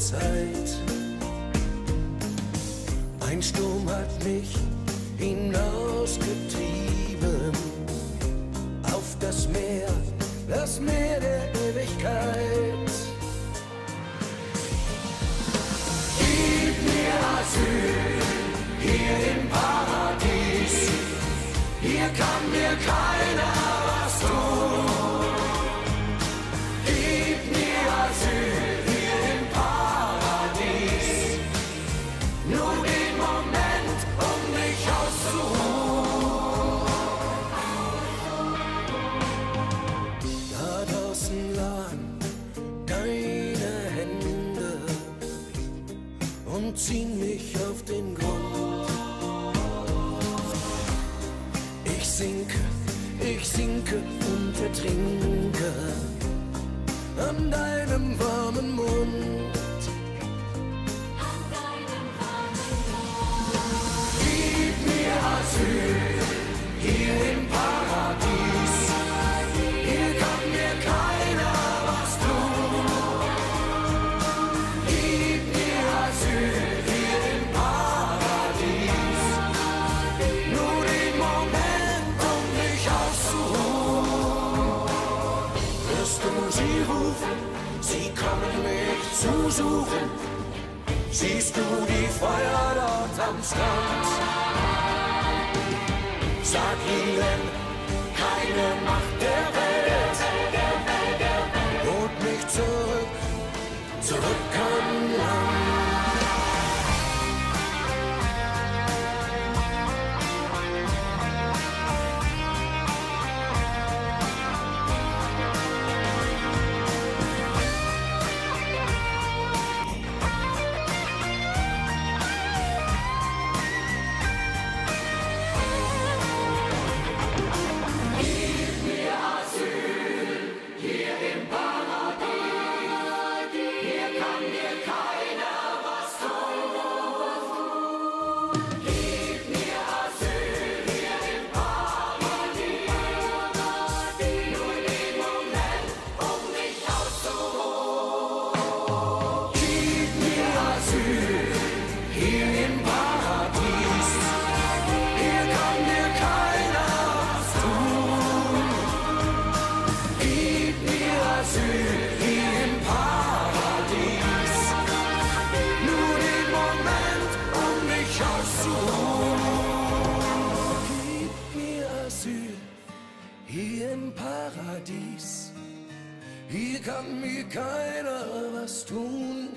Zeit. Ein Sturm hat mich hinausgetrieben auf das Meer, das Meer der Ewigkeit. Gib mir Asyl hier im Paradies, hier kann mir keiner was tun. Und ziehen mich auf den Grund. Ich sinke, ich sinke und ertrinke an sie rufen? Sie kommen mich zu suchen. Siehst du die Feuer dort am Strand? Sag ihnen, keine Macht der hier im Paradies. Hier kann mir keiner was tun.